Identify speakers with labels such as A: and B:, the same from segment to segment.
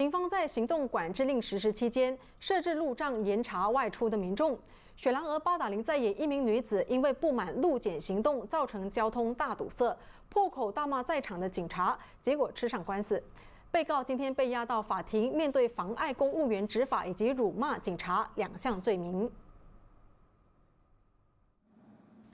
A: 警方在行动管制令实施期间，设置路障严查外出的民众。雪兰莪八达林在野一名女子因为不满路检行动，造成交通大堵塞，破口大骂在场的警察，结果吃上官司。被告今天被押到法庭，面对妨碍公务员执法以及辱骂警察两项罪名。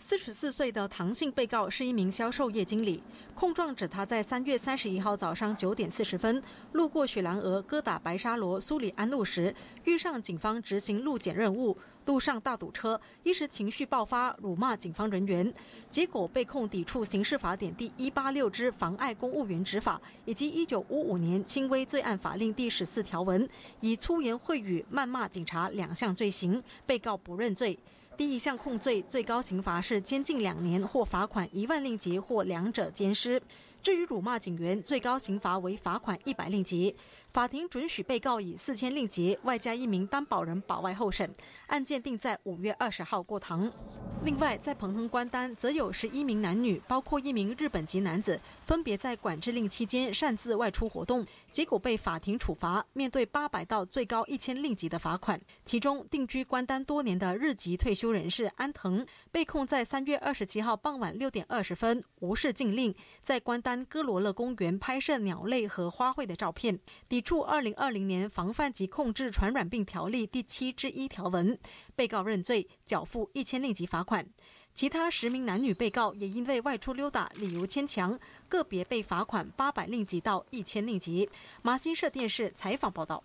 B: 四十四岁的唐姓被告是一名销售业经理，控状指他在三月三十一号早上九点四十分路过雪兰莪哥打白沙罗苏里安路时，遇上警方执行路检任务，路上大堵车，一时情绪爆发，辱骂警方人员，结果被控抵触刑事法典第一八六之妨碍公务员执法，以及一九五五年轻微罪案法令第十四条文，以粗言秽语谩骂警察两项罪行，被告不认罪。第一项控罪，最高刑罚是监禁两年或罚款一万令吉，或两者兼施。至于辱骂警员，最高刑罚为罚款一百令吉。法庭准许被告以四千令吉外加一名担保人保外候审，案件定在五月二十号过堂。另外，在彭亨关丹，则有十一名男女，包括一名日本籍男子，分别在管制令期间擅自外出活动，结果被法庭处罚，面对八百到最高一千令吉的罚款。其中，定居关丹多年的日籍退休人士安藤，被控在三月二十七号傍晚六点二十分无视禁令，在关丹哥罗勒公园拍摄鸟类和花卉的照片，抵触二零二零年防范及控制传染病条例第七之一条文。被告认罪，缴付一千令吉罚款其他十名男女被告也因为外出溜达，理由牵强，个别被罚款八百令吉到一千令吉。马新社电视采访报道。